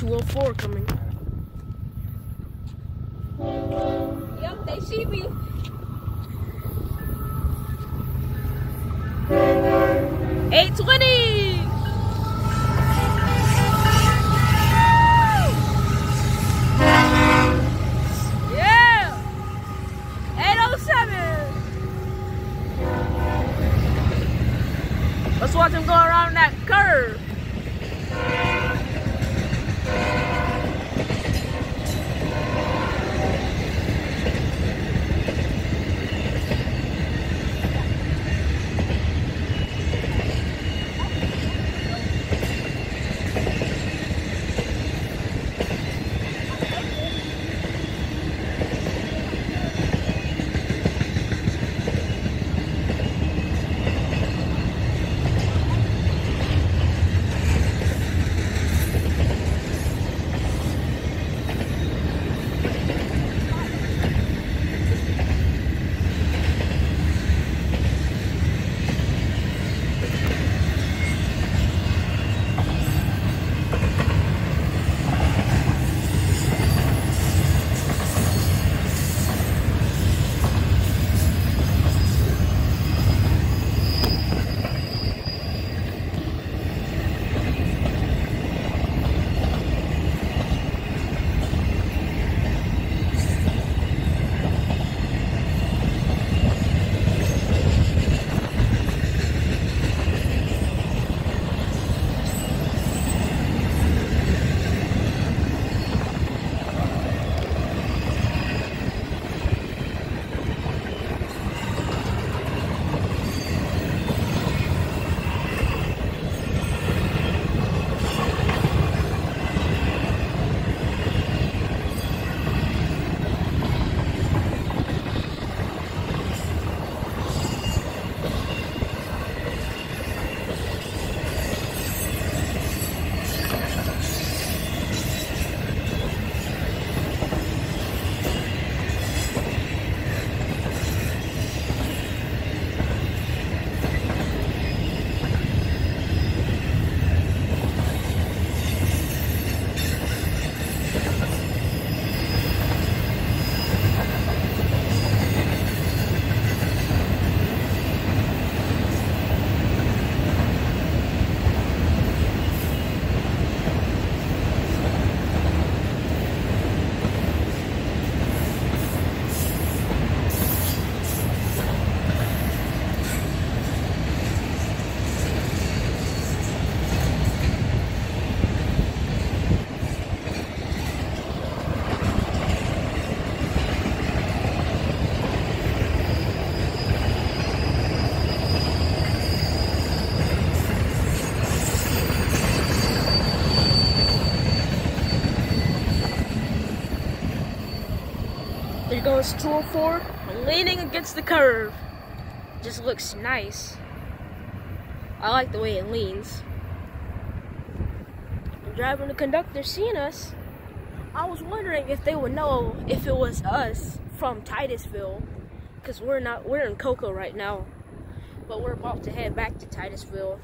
204 coming. Yep, they see me. Eight twenty. Yeah. Eight oh seven. Let's watch him go around that curve. Here goes 204, leaning against the curve. Just looks nice. I like the way it leans. The driver and the conductor seeing us. I was wondering if they would know if it was us from Titusville. Cause we're not we're in Cocoa right now. But we're about to head back to Titusville.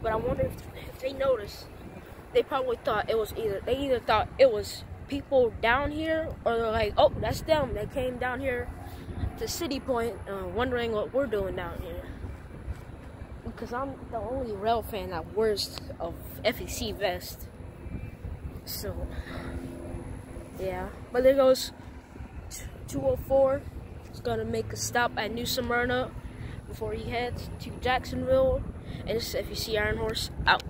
But I wonder if, if they noticed. They probably thought it was either they either thought it was people down here or they're like, oh that's them. They came down here to City Point uh, wondering what we're doing down here because I'm the only rail fan that wears a FEC vest. So, yeah. But there goes 204. He's gonna make a stop at New Smyrna before he heads to Jacksonville. And this is FEC Iron Horse out.